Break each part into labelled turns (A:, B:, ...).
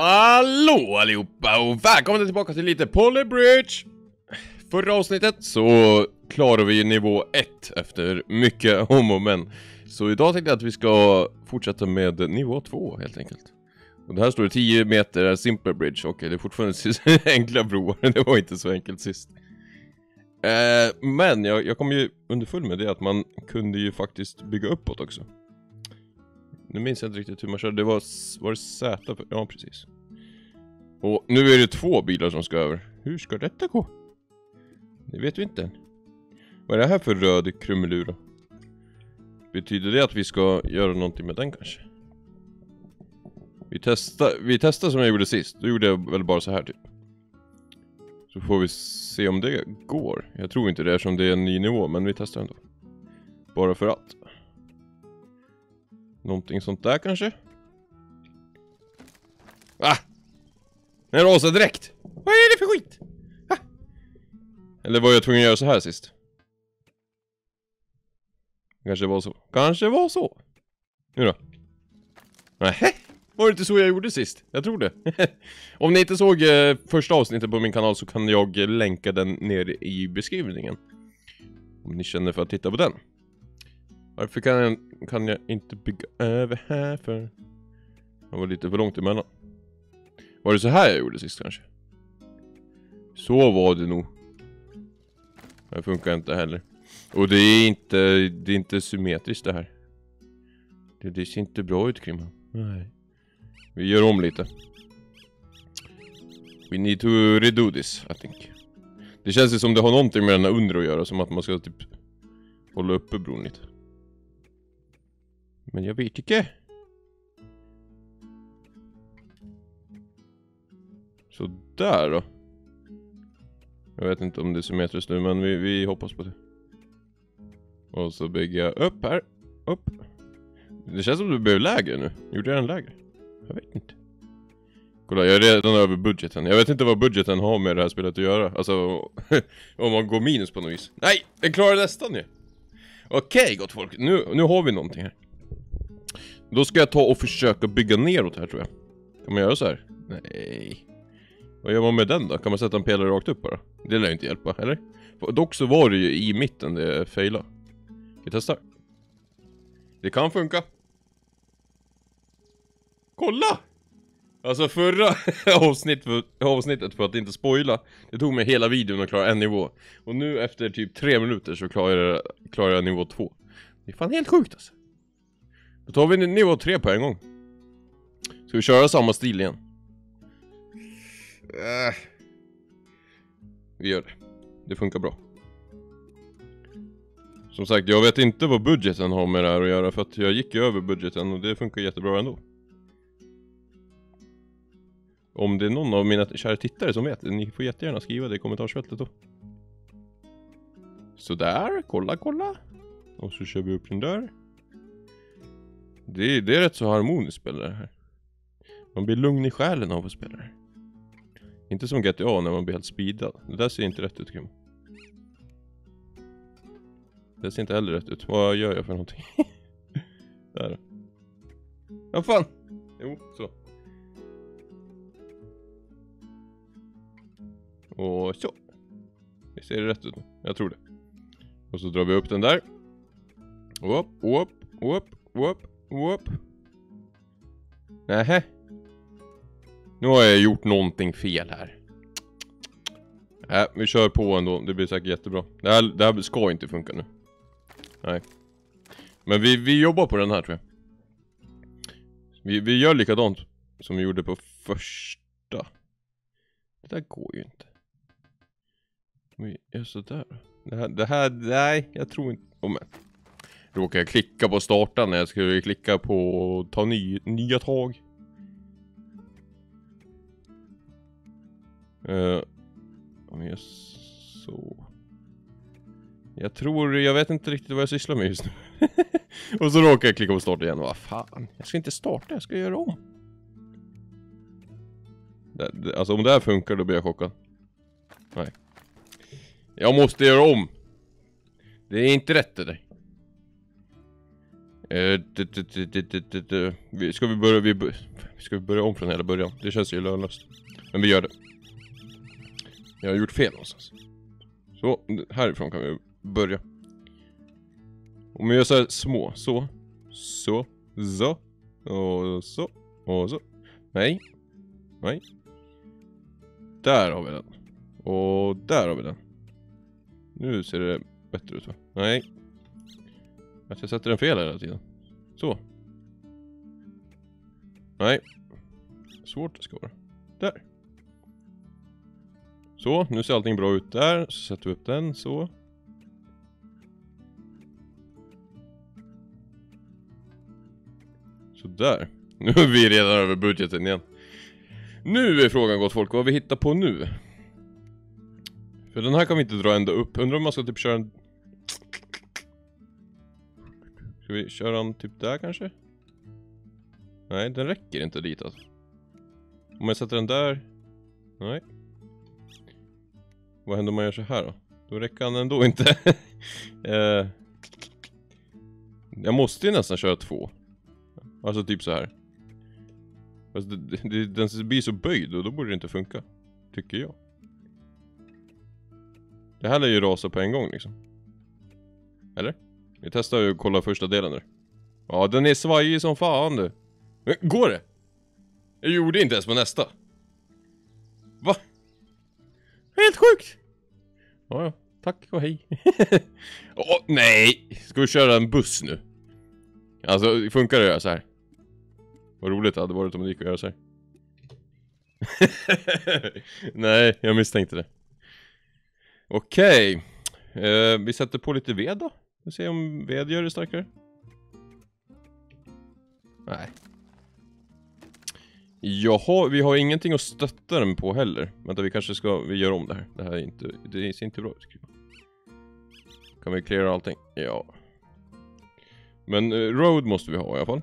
A: Hallå allihopa och välkomna tillbaka till lite Polybridge! Förra avsnittet så klarade vi nivå 1 efter mycket om och men. Så idag tänkte jag att vi ska fortsätta med nivå 2 helt enkelt. Och det här står det 10 meter Simple Bridge, okej det är fortfarande enkla broar, det var inte så enkelt sist. Eh, men jag, jag kom ju underfull med det att man kunde ju faktiskt bygga uppåt också. Nu minns jag inte riktigt hur man körde, det var, var det Z? Ja precis. Och nu är det två bilar som ska över. Hur ska detta gå? Det vet vi inte än. Vad är det här för röd krumelur då? Betyder det att vi ska göra någonting med den kanske? Vi testar, vi testar som jag gjorde sist, då gjorde jag väl bara så här typ. Så får vi se om det går. Jag tror inte det eftersom det är en ny nivå, men vi testar ändå. Bara för att. Någonting sånt där kanske? Ah! En rosa direkt! Vad är det för skit? Ah! Eller var jag tvungen att göra så här sist? Kanske var så. Kanske var så. Nu då? Nähä? Var det inte så jag gjorde sist? Jag tror det. Om ni inte såg eh, första avsnittet på min kanal så kan jag länka den ner i beskrivningen. Om ni känner för att titta på den. Varför kan jag, kan jag inte bygga över här för? Det var lite för långt emellan. Var det så här jag gjorde sist kanske? Så var det nog. Det funkar inte heller. Och det är inte, det är inte symmetriskt det här. Det, det ser inte bra ut Krimma. Nej. Vi gör om lite. We need to redo this, I think. Det känns ju som det har någonting med den här under att göra, som att man ska typ hålla uppe bron lite. Men jag vet inte. Så där då. Jag vet inte om det är symmetriskt nu men vi, vi hoppas på det. Och så bygger jag upp här. Upp. Det känns som det blev lägre nu. Gjorde jag den lägre? Jag vet inte. Kolla, jag är redan över budgeten. Jag vet inte vad budgeten har med det här spelet att göra. Alltså, om man går minus på något vis. Nej, den klarar nästan ju. Okej gott folk, nu, nu har vi någonting här. Då ska jag ta och försöka bygga neråt här tror jag. Kan man göra så här? Nej. Vad gör man med den då? Kan man sätta en pelare rakt upp bara? Det lär ju inte hjälpa, eller? Dock så var det ju i mitten det failade. Vi testar. Det kan funka. Kolla! Alltså förra avsnitt för, avsnittet för att inte spoila Det tog mig hela videon att klara en nivå Och nu efter typ tre minuter så klarar jag, klarar jag nivå två Det är fan helt sjukt alltså då tar vi nivå tre på en gång Ska vi köra samma stil igen? Äh. Vi gör det Det funkar bra Som sagt, jag vet inte vad budgeten har med det här att göra för att jag gick över budgeten och det funkar jättebra ändå om det är någon av mina kära tittare som vet, ni får jättegärna skriva det i kommentarsfältet då. Sådär, kolla kolla. Och så kör vi upp den där. Det, det är rätt så harmoniskt spel det här. Man blir lugn i själen av att spela det här. Inte som GTA när man blir helt speedad. Det där ser inte rätt ut Kim. Det ser inte heller rätt ut. Vad gör jag för någonting? där. Ja fan! Jo, så. Och så. Det ser rätt ut nu. Jag tror det. Och så drar vi upp den där. Upp, upp, upp, upp, Whoop! Nähä. Nu har jag gjort någonting fel här. Nej, vi kör på ändå. Det blir säkert jättebra. Det här, det här ska inte funka nu. Nej. Men vi, vi jobbar på den här tror jag. Vi, vi gör likadant som vi gjorde på första. Det där går ju inte. Vi gör sådär. Det här, det här, nej, jag tror inte... Oh, men. Råkade jag klicka på starta när jag skulle klicka på ta ny, nya tag. Uh, om jag så... Jag tror, jag vet inte riktigt vad jag sysslar med just nu. och så råkar jag klicka på start igen, vad fan. Jag ska inte starta, jag ska göra om. Det, det, alltså om det här funkar då blir jag chockad. Nej. Jag måste göra om. Det är inte rätt det där. Eh, ska vi börja, vi, ska vi börja om från hela början? Det känns ju lönlöst. Men vi gör det. Jag har gjort fel någonstans. Så, härifrån kan vi börja. Om vi gör så här små, så, så, så, och så, och så. Nej. Nej. Där har vi den. Och där har vi den. Nu ser det bättre ut va? Nej. Att jag sätter den fel hela tiden. Så. Nej. Svårt det ska vara. Där. Så, nu ser allting bra ut där. Så sätter vi upp den, så. Sådär. Nu är vi redan över budgeten igen. Nu är frågan gott folk, vad vi hittar på nu? För den här kan vi inte dra ända upp. Undrar om man ska typ köra en... Ska vi köra den typ där kanske? Nej, den räcker inte dit alltså. Om jag sätter den där... Nej. Vad händer om man gör så här då? Då räcker han ändå inte. eh, jag måste ju nästan köra två. Alltså typ så här. Alltså, Fast det, det, den blir så böjd och då borde det inte funka. Tycker jag. Det här lär ju rasa på en gång liksom. Eller? Vi testar ju att kolla första delen där. Ja, den är svajig som fan du. Men, går det? Jag gjorde inte ens på nästa. Va? Helt sjukt! Ja, ja. Tack och hej. Åh, nej! Ska vi köra en buss nu? Alltså, funkar det att göra så här? Vad roligt det hade varit om det gick att göra så här. nej, jag misstänkte det. Okej. Eh, vi sätter på lite ved då. Vi se om ved gör det starkare. Nej. Jaha, vi har ingenting att stötta den på heller. Vänta, vi kanske ska, vi gör om det här. Det här är inte, det ser inte bra ut. Kan vi cleara allting? Ja. Men eh, road måste vi ha i alla fall.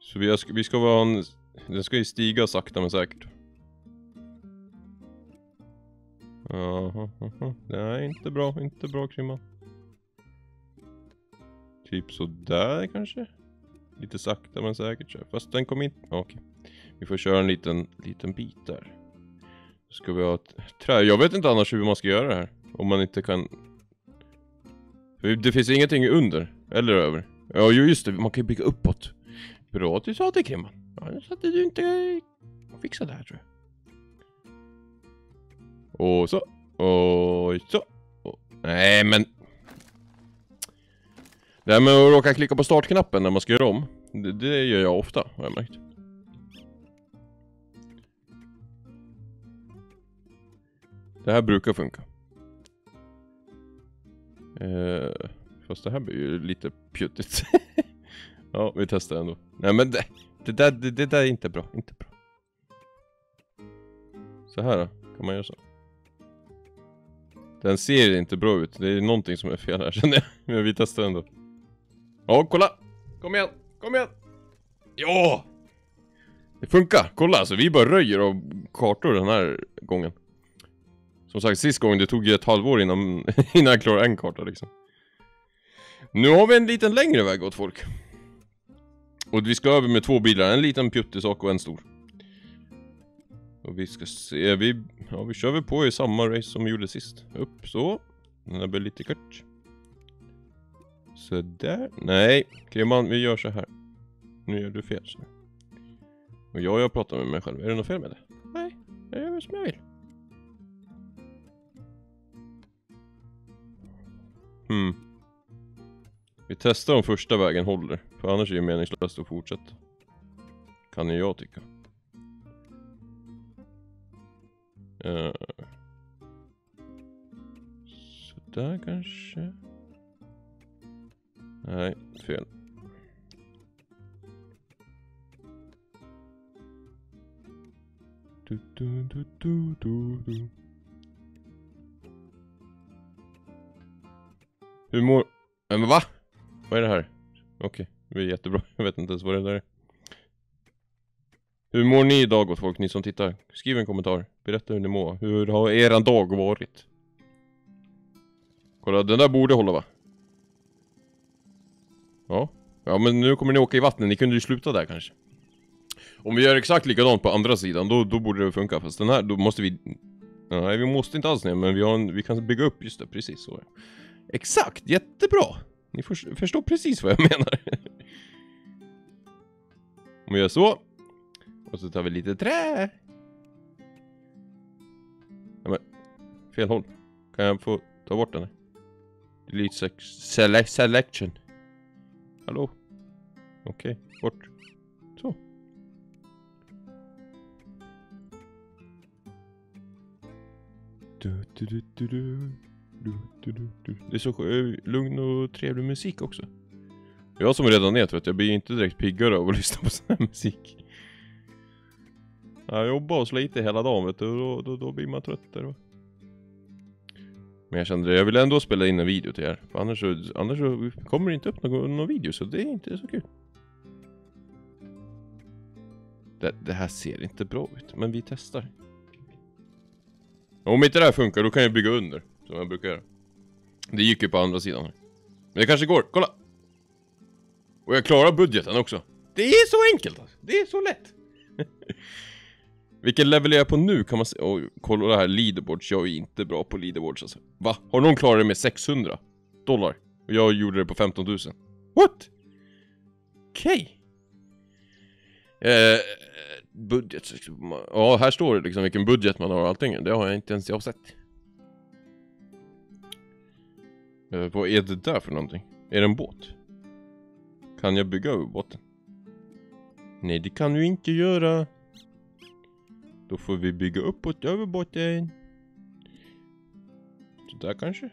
A: Så vi, har, vi ska vara en, den ska ju stiga sakta men säkert. Jaha, Det Nej, inte bra, inte bra Krymma. Typ sådär kanske? Lite sakta men säkert. Fast den kom inte... Okej. Vi får köra en liten, liten bit där. Ska vi ha ett trä? Jag vet inte annars hur man ska göra det här. Om man inte kan... För Det finns ingenting under. Eller över. Ja, jo, just det. Man kan ju bygga uppåt. Bra att du sa det Kimman. Annars hade du inte fixat det här tror jag. Och så. Och så. Och... Nej men. Det här med att råka klicka på startknappen när man ska göra om. Det, det gör jag ofta har jag märkt. Det här brukar funka. Eh, fast det här blir ju lite pjuttigt. ja, vi testar ändå. Nej men det, det, där, det, det där är inte bra, inte bra. Så här då, kan man göra så? Den ser inte bra ut, det är någonting som är fel här känner jag. Men vi testar ändå. Ja, kolla! Kom igen, kom igen! Ja! Det funkar, kolla alltså vi bara röjer av kartor den här gången. Som sagt, sist gången det tog ju ett halvår innan, innan jag klarade en karta liksom. Nu har vi en liten längre väg åt folk. Och vi ska över med två bilar, en liten pjuttesak och en stor. Och vi ska se, vi, ja vi kör väl på i samma race som vi gjorde sist. Upp så. Den där blir lite kort. Så där. Nej, Kreman, vi gör så här. Nu gör du fel. Så. Och jag, jag pratar med mig själv. Är det något fel med det? Nej, jag gör som jag vill. Hmm. Vi testar om första vägen håller. För annars är det meningslöst att fortsätta. Kan ju jag tycka. Uh. Sådär kanske. Nej, fel. Du, du, du, du, du, du. Hur mår... Nej men va? Vad är det här? Okej, det är jättebra. Jag vet inte ens vad det där är. Hur mår ni idag gott folk, ni som tittar? Skriv en kommentar. Berätta hur ni mår. Hur har eran dag varit? Kolla, den där borde hålla va? Ja. Ja men nu kommer ni åka i vattnet, ni kunde ju sluta där kanske. Om vi gör exakt likadant på andra sidan, då, då borde det funka. Fast den här, då måste vi... Nej, vi måste inte alls ner, men vi, har en, vi kan bygga upp, just det, precis så. Exakt, jättebra! Ni för, förstår precis vad jag menar. Om vi gör så. Och så tar vi lite trä. Ja, men, fel håll. Kan jag få ta bort den? Här? Delete select selection. Hallå? Okej, okay, bort. Så. Du, du, du, Det är så eh, lugn och trevlig musik också. Jag som redan vet vet jag blir inte direkt piggare av att lyssna på sån här musik. Jag jobbar och sliter hela dagen vet du, och då, då, då blir man trött där. Men jag kände det, jag vill ändå spela in en video till er. För annars så, annars så kommer det inte upp någon, någon video, så det är inte så kul. Det, det här ser inte bra ut, men vi testar. Om inte det här funkar, då kan jag bygga under. Som jag brukar göra. Det gick ju på andra sidan. Men det kanske går, kolla! Och jag klarar budgeten också. Det är så enkelt alltså. Det är så lätt. Vilken level är jag på nu kan man se? Oh, kolla det här, leaderboards. Jag är inte bra på leaderboards alltså. Va? Har någon klarat det med 600 dollar? Och jag gjorde det på 15 000. What? Okej. Okay. Eh, budget. Ja, här står det liksom vilken budget man har och allting. Det har jag inte ens jag sett. Eh, vad är det där för någonting? Är det en båt? Kan jag bygga över båten? Nej, det kan du inte göra. Då får vi bygga uppåt över båten. Sådär kanske?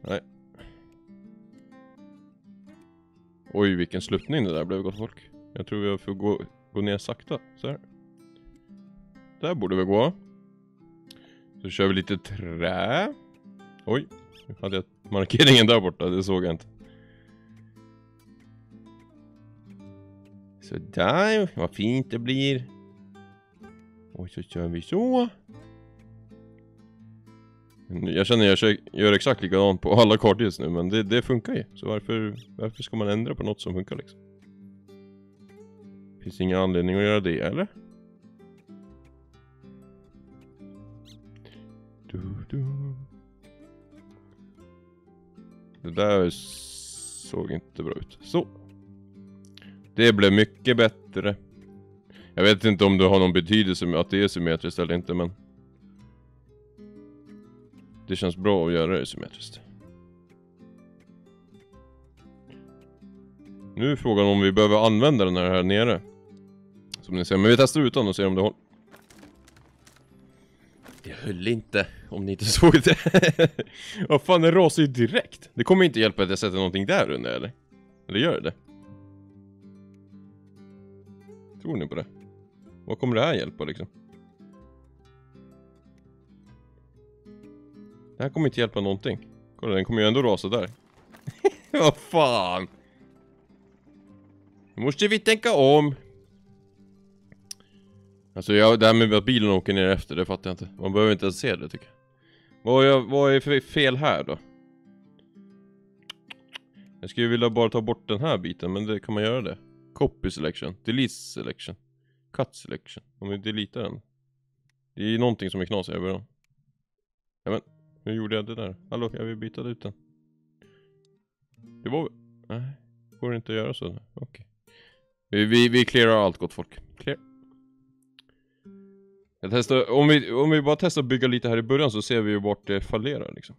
A: Nej. Oj, vilken sluttning det där blev gott folk. Jag tror vi får gå, gå ner sakta. Så här. Där borde vi gå. Så kör vi lite trä. Oj, nu hade jag markeringen där borta, det såg jag inte. Sådär, vad fint det blir. Och så kör vi så. Jag känner att jag gör exakt likadant på alla kort just nu, men det, det, funkar ju. Så varför, varför ska man ändra på något som funkar liksom? Finns ingen anledning att göra det, eller? Du, du. Det där såg inte bra ut. Så. Det blev mycket bättre. Jag vet inte om det har någon betydelse att det är symmetriskt eller inte men... Det känns bra att göra det symmetriskt. Nu är frågan om vi behöver använda den här, här nere. Som ni ser, men vi testar utan och ser om det håller. Det höll inte, om ni inte såg det. Vad fan, den rasar ju direkt. Det kommer inte hjälpa att jag sätter någonting där under eller? Eller gör det? Tror ni på det? Vad kommer det här hjälpa liksom? Det här kommer inte hjälpa någonting. Kolla, den kommer ju ändå rasa där. Vad fan! Nu måste vi tänka om. Alltså jag, det här med att bilen åker ner efter, det fattar jag inte. Man behöver inte ens se det tycker jag. Vad är, vad är för fel här då? Jag skulle vilja bara ta bort den här biten, men det kan man göra det. Copy selection, delete selection, cut selection. Om vi deletar den. Det är någonting som är knas över den. Ja, men hur gjorde jag det där? Hallå, jag vill byta ut den. Det var... Nej, går det inte att göra så? Okej. Okay. Vi, vi, vi clearar allt gott folk. Clear. Jag testar, om, vi, om vi bara testar att bygga lite här i början så ser vi ju vart det fallerar liksom.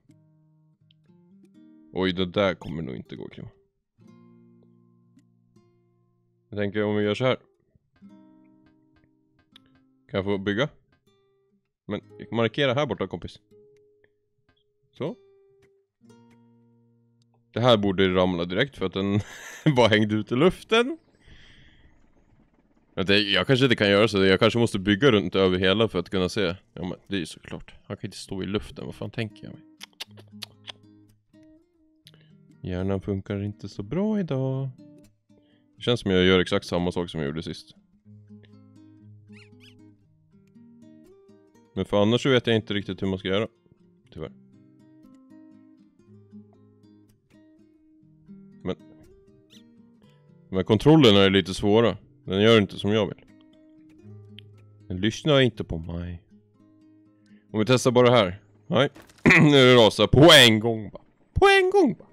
A: Oj, det där kommer nog inte gå Kim. Jag tänker om vi gör så här. Kan jag få bygga? Men markera här borta kompis. Så. Det här borde ramla direkt för att den bara hängde ut i luften. Jag kanske inte kan göra så, jag kanske måste bygga runt över hela för att kunna se. Ja men det är ju såklart. Han kan inte stå i luften, vad fan tänker jag mig? Hjärnan funkar inte så bra idag. Det känns som jag gör exakt samma sak som jag gjorde sist. Men för annars så vet jag inte riktigt hur man ska göra. Tyvärr. Men... Men kontrollerna är lite svåra. Den gör inte som jag vill. Den lyssnar inte på mig. Om vi testar bara det här. Nej. nu rasar på en gång bara. På en gång bara.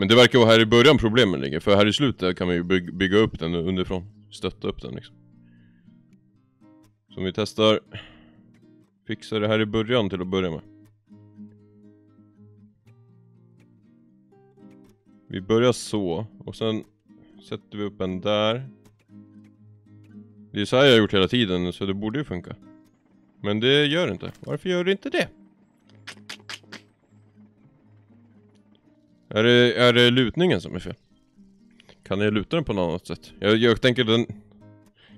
A: Men det verkar vara här i början problemen ligger. För här i slutet kan man ju by bygga upp den underifrån. Stötta upp den liksom. Så om vi testar. Fixa det här i början till att börja med. Vi börjar så, och sen sätter vi upp en där. Det är så här jag har gjort hela tiden, så det borde ju funka. Men det gör det inte. Varför gör det inte det? Är det, är det lutningen som är fel? Kan jag luta den på något annat sätt? Jag, jag tänker den...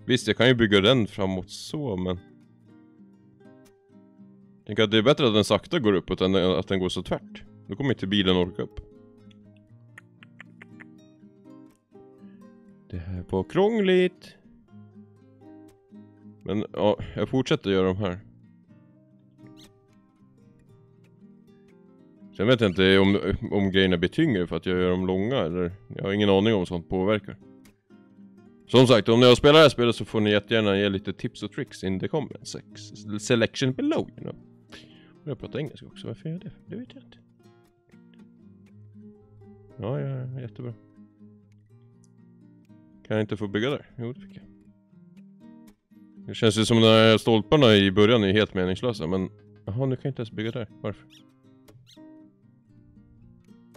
A: Visst, jag kan ju bygga den framåt så, men... Jag tänker att det är bättre att den sakta går uppåt än att den går så tvärt. Då kommer inte bilen orka upp. Det här var krångligt. Men ja, jag fortsätter göra de här. Sen vet jag inte om, om grejerna blir tyngre för att jag gör dem långa eller Jag har ingen aning om sånt påverkar. Som sagt, om ni har spelat det här spelet så får ni jättegärna ge lite tips och tricks in the comments selection below, you know. Jag pratar engelska också, varför gör jag det? Det vet jag inte. Ja, ja, jättebra. Kan jag inte få bygga där? Jo, det fick jag. Det känns ju som när stolparna i början är helt meningslösa, men... Jaha, nu kan jag inte ens bygga där. Varför?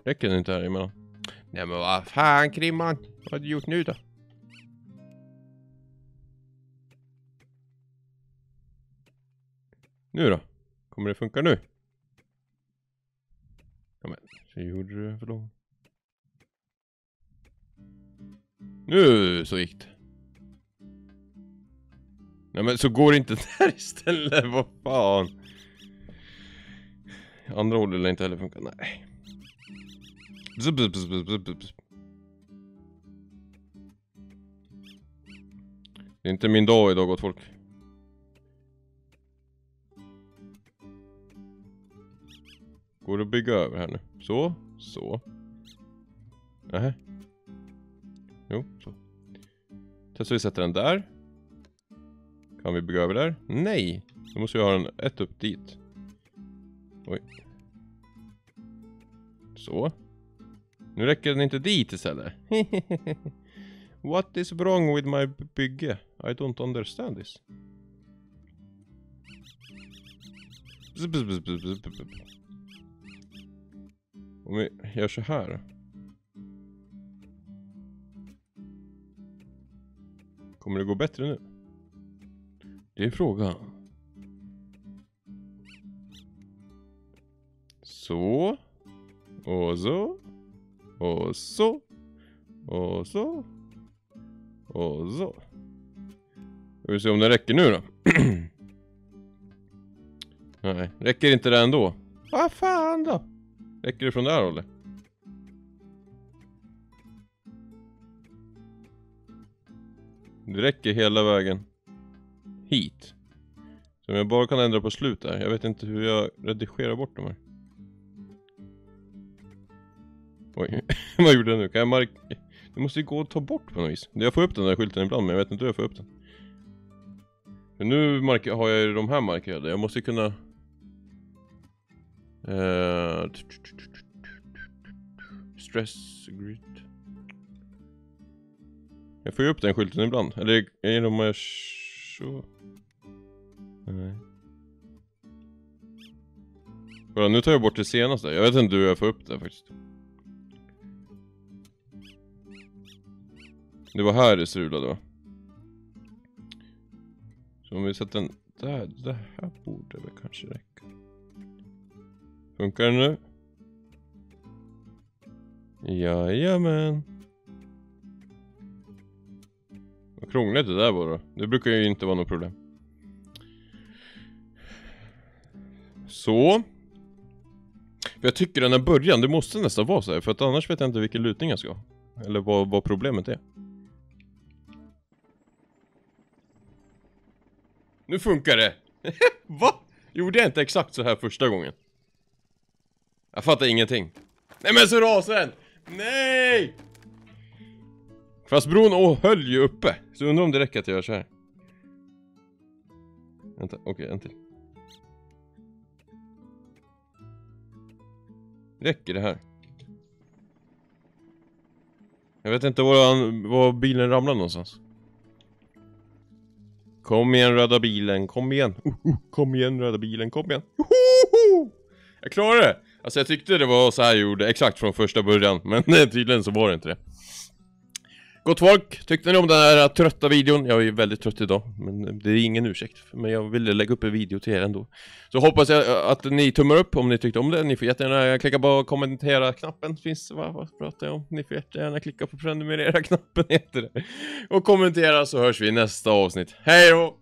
A: Räcker den inte här emellan? Nej men vad fan Krimman, vad har du gjort nu då? Nu då? Kommer det funka nu? Ja men, så gjorde du för lång. Nu så gick det. Nej men så går det inte där istället, vad fan. Andra hållet lär inte heller funka, nej. Zub, zub, zub, zub, zub. Det är inte min dag idag gott folk. Går det att bygga över här nu? Så, så. Nähä. Jo, så. Testar vi sätter den där. Kan vi bygga över där? Nej! Då måste vi ha den ett upp dit. Oj. Så. Nu räcker den inte dit istället. What is wrong with my bygge? I don't understand this. Om vi gör så här. Kommer det gå bättre nu? Det är frågan. Så. Och så. Och så. Och så. Och så. Ska vi se om det räcker nu då. Nej, räcker inte det ändå? Vad fan då? Räcker det från där hållet? Det räcker hela vägen hit. Så om jag bara kan ändra på slut där. Jag vet inte hur jag redigerar bort de här. Oj, vad gjorde jag nu? Kan jag mark... Det måste ju gå att ta bort på något vis. Jag får upp den där skylten ibland men jag vet inte hur jag får upp den. Men nu mark har jag ju de här markerade. Jag måste ju kunna... Uh... Stress grid. Jag får ju upp den skylten ibland. Eller är det om jag så... Nej. Kolla nu tar jag bort det senaste. Jag vet inte hur jag får upp det faktiskt. Det var här det strulade va? Så om vi sätter den där, det här borde väl kanske räcka. Funkar det nu? Jajamän. Vad krångligt det där var då. Det brukar ju inte vara något problem. Så. För jag tycker den här början, det måste nästan vara så här, för att annars vet jag inte vilken lutning jag ska ha. Eller vad, vad problemet är. Nu funkar det! Va? Gjorde jag inte exakt så här första gången? Jag fattar ingenting. Nej men så rasar den! Nej! Fast bron å- höll ju uppe, så undrar om det räcker att jag gör så här. Vänta, okej, en till. Räcker det här? Jag vet inte var, han, var bilen ramlade någonstans. Kom igen röda bilen, kom igen. Uh, uh, kom igen röda bilen, kom igen. Uh, Jag klarade det! Alltså jag tyckte det var så här jag gjorde exakt från första början, men tydligen så var det inte det. Gott folk, tyckte ni om den här trötta videon? Jag är väldigt trött idag, men det är ingen ursäkt. Men jag ville lägga upp en video till er ändå. Så hoppas jag att ni tummar upp om ni tyckte om det. Ni får jättegärna klicka på kommentera-knappen. Finns, vad, vad pratar jag om? Ni får jättegärna klicka på prenumerera-knappen heter det. Och kommentera så hörs vi i nästa avsnitt. Hej då!